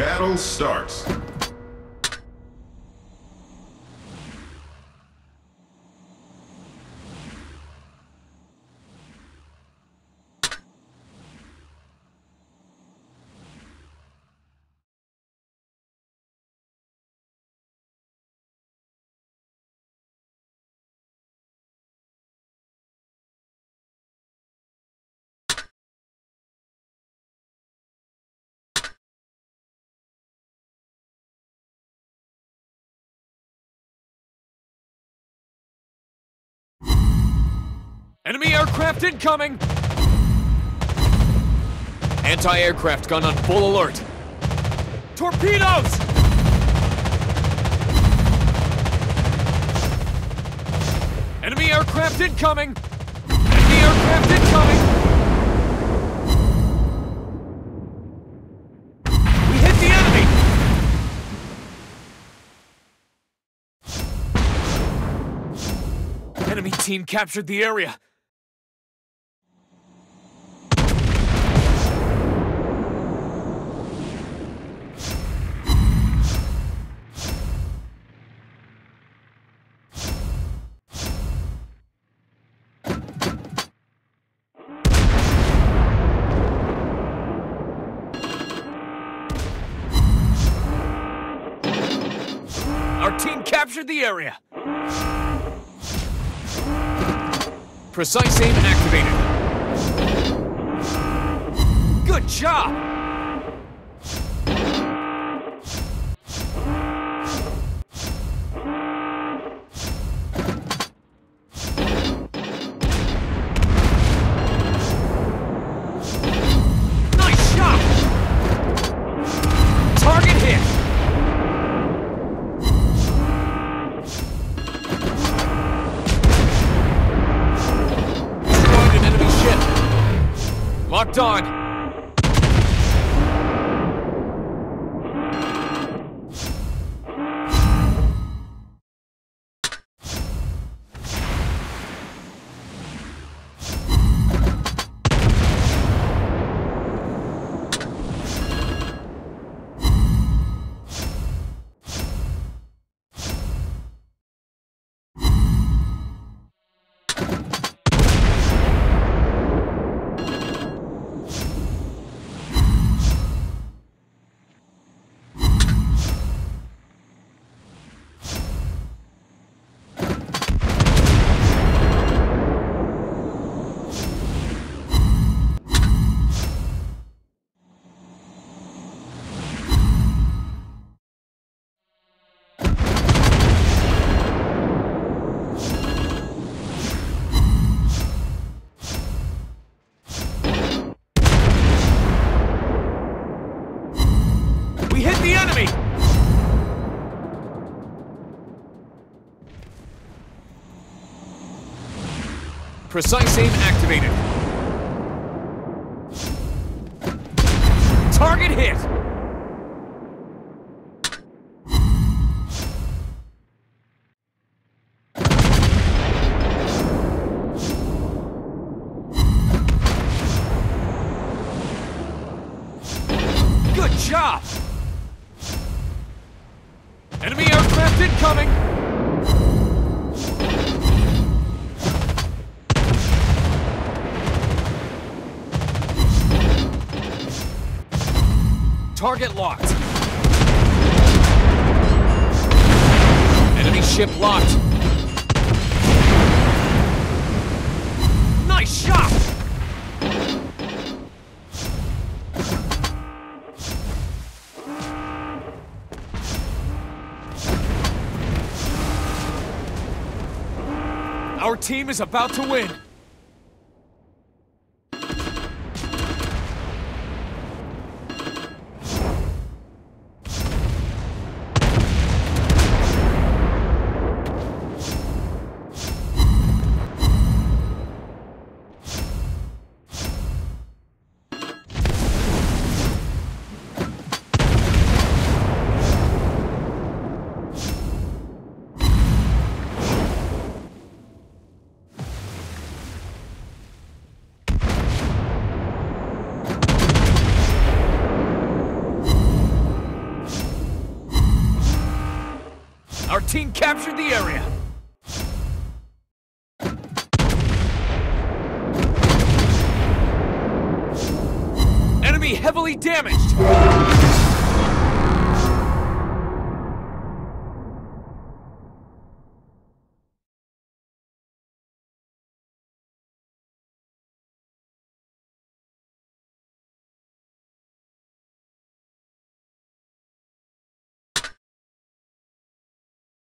Battle starts. Enemy aircraft incoming! Anti-aircraft gun on full alert. Torpedoes! Enemy aircraft incoming! Enemy aircraft incoming! We hit the enemy! Enemy team captured the area. Our team captured the area. Precise aim activated. Good job! Locked on. Precise aim activated. Target hit! Good job! Enemy aircraft incoming! Target locked. Enemy ship locked. Nice shot! Our team is about to win. Team captured the area. Enemy heavily damaged.